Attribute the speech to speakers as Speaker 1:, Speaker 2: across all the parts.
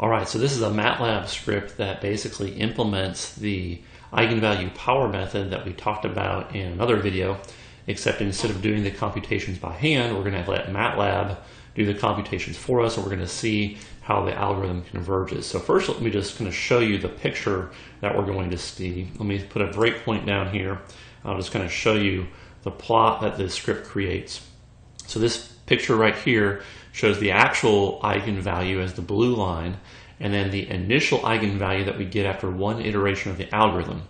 Speaker 1: All right, so this is a MATLAB script that basically implements the eigenvalue power method that we talked about in another video, except instead of doing the computations by hand, we're going to let MATLAB do the computations for us, and we're going to see how the algorithm converges. So first, let me just kind of show you the picture that we're going to see. Let me put a breakpoint down here. I'll just kind of show you the plot that this script creates. So this picture right here shows the actual eigenvalue as the blue line, and then the initial eigenvalue that we get after one iteration of the algorithm.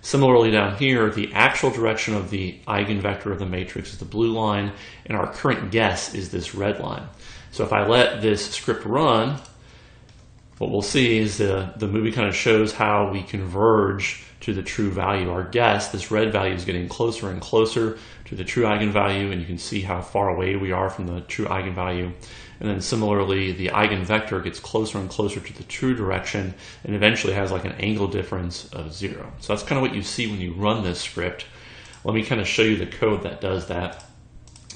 Speaker 1: Similarly down here, the actual direction of the eigenvector of the matrix is the blue line, and our current guess is this red line. So if I let this script run, what we'll see is the, the movie kind of shows how we converge to the true value. Our guess, this red value is getting closer and closer to the true eigenvalue, and you can see how far away we are from the true eigenvalue. And then similarly, the eigenvector gets closer and closer to the true direction and eventually has like an angle difference of zero. So that's kind of what you see when you run this script. Let me kind of show you the code that does that.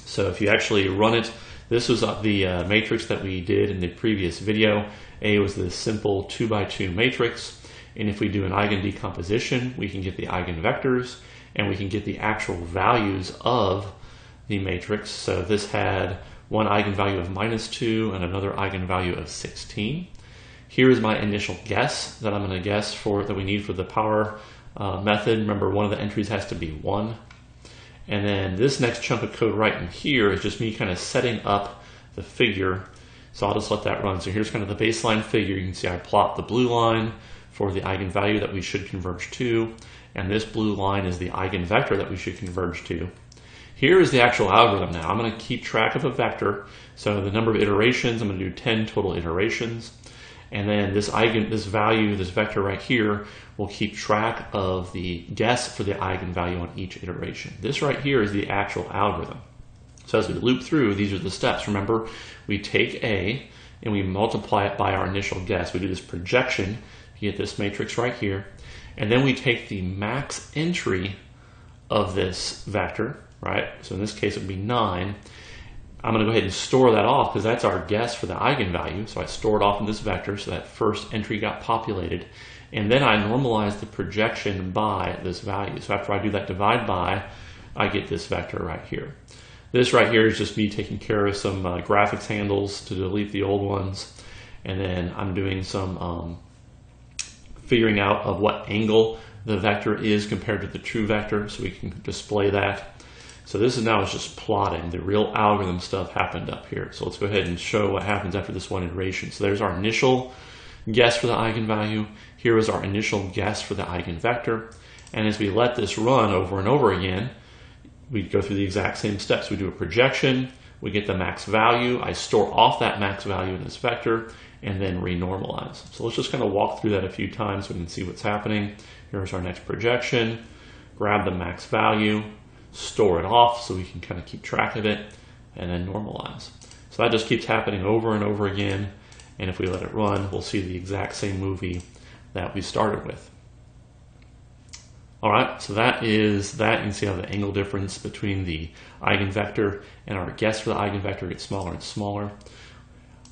Speaker 1: So if you actually run it, this was the uh, matrix that we did in the previous video. A was the simple two by two matrix. And if we do an eigen decomposition, we can get the eigenvectors and we can get the actual values of the matrix. So this had one eigenvalue of minus 2 and another eigenvalue of 16. Here is my initial guess that I'm going to guess for that we need for the power uh, method. Remember, one of the entries has to be 1. And then this next chunk of code right in here is just me kind of setting up the figure. So I'll just let that run. So here's kind of the baseline figure. You can see I plot the blue line for the eigenvalue that we should converge to. And this blue line is the eigenvector that we should converge to. Here is the actual algorithm now. I'm going to keep track of a vector. So the number of iterations, I'm going to do 10 total iterations. And then this eigen, this value, this vector right here, will keep track of the guess for the eigenvalue on each iteration. This right here is the actual algorithm. So as we loop through, these are the steps. Remember, we take A and we multiply it by our initial guess. We do this projection, you get this matrix right here, and then we take the max entry of this vector, right? So in this case, it would be 9, I'm going to go ahead and store that off because that's our guess for the eigenvalue. So I store it off in this vector so that first entry got populated. And then I normalize the projection by this value. So after I do that divide by, I get this vector right here. This right here is just me taking care of some uh, graphics handles to delete the old ones. And then I'm doing some um, figuring out of what angle the vector is compared to the true vector so we can display that. So this is now is just plotting. The real algorithm stuff happened up here. So let's go ahead and show what happens after this one iteration. So there's our initial guess for the eigenvalue. Here is our initial guess for the eigenvector. And as we let this run over and over again, we go through the exact same steps. We do a projection, we get the max value, I store off that max value in this vector, and then renormalize. So let's just kind of walk through that a few times so we can see what's happening. Here's our next projection, grab the max value, store it off so we can kind of keep track of it, and then normalize. So that just keeps happening over and over again. And if we let it run, we'll see the exact same movie that we started with. All right, so that is that. You can see how the angle difference between the eigenvector and our guess for the eigenvector gets smaller and smaller.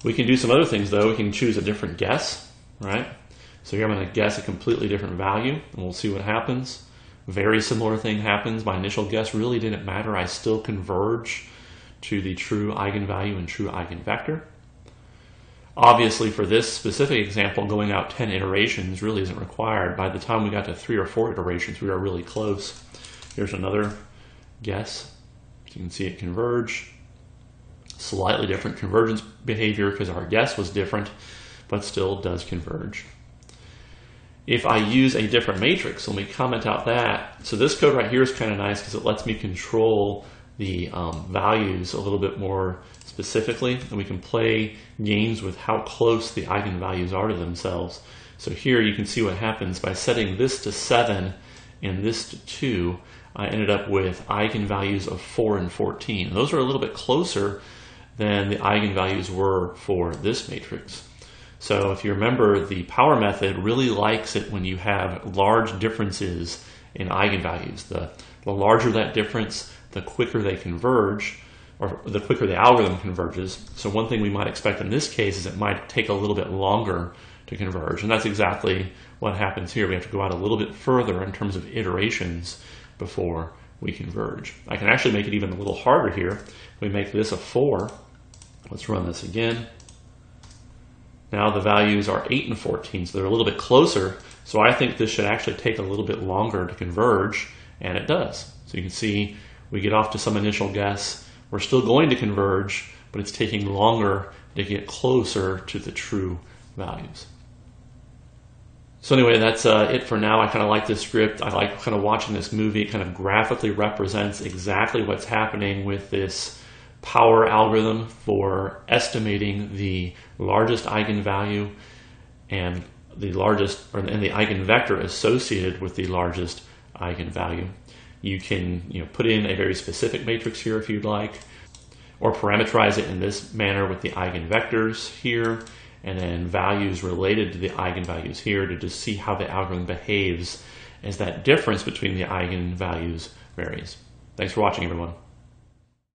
Speaker 1: We can do some other things though. We can choose a different guess, right? So here I'm going to guess a completely different value, and we'll see what happens very similar thing happens. My initial guess really didn't matter. I still converge to the true eigenvalue and true eigenvector. Obviously, for this specific example, going out 10 iterations really isn't required. By the time we got to three or four iterations, we are really close. Here's another guess. You can see it converge. Slightly different convergence behavior because our guess was different, but still does converge if I use a different matrix, let me comment out that. So this code right here is kind of nice because it lets me control the um, values a little bit more specifically, and we can play games with how close the eigenvalues are to themselves. So here you can see what happens by setting this to 7 and this to 2, I ended up with eigenvalues of 4 and 14. Those are a little bit closer than the eigenvalues were for this matrix. So if you remember, the power method really likes it when you have large differences in eigenvalues. The, the larger that difference, the quicker they converge. or the quicker the algorithm converges. So one thing we might expect in this case is it might take a little bit longer to converge. And that's exactly what happens here. We have to go out a little bit further in terms of iterations before we converge. I can actually make it even a little harder here. We make this a 4. Let's run this again. Now the values are 8 and 14, so they're a little bit closer. So I think this should actually take a little bit longer to converge, and it does. So you can see we get off to some initial guess. We're still going to converge, but it's taking longer to get closer to the true values. So anyway, that's uh, it for now. I kind of like this script. I like kind of watching this movie. It kind of graphically represents exactly what's happening with this power algorithm for estimating the largest eigenvalue and the largest, or, and the eigenvector associated with the largest eigenvalue. You can you know, put in a very specific matrix here if you'd like, or parameterize it in this manner with the eigenvectors here, and then values related to the eigenvalues here to just see how the algorithm behaves as that difference between the eigenvalues varies. Thanks for watching, everyone.